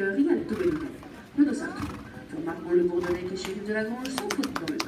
Rialto. Nous nous Sartre. Pour Marc le Bourdonnais qui est de la Grange sans faute dans le.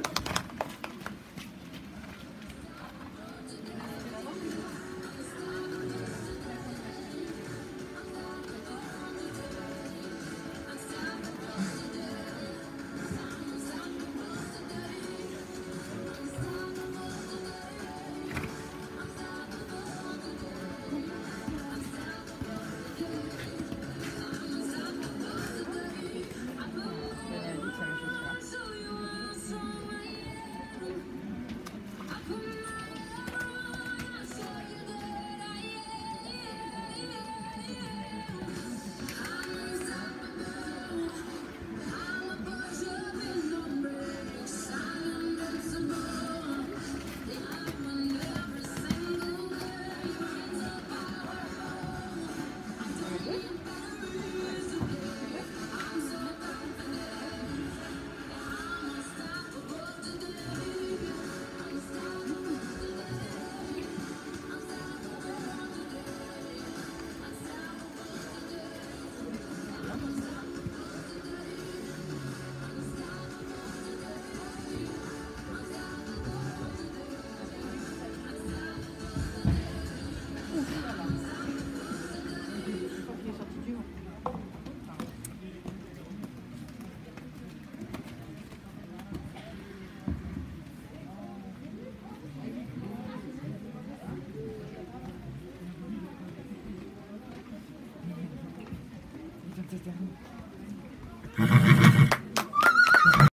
姐姐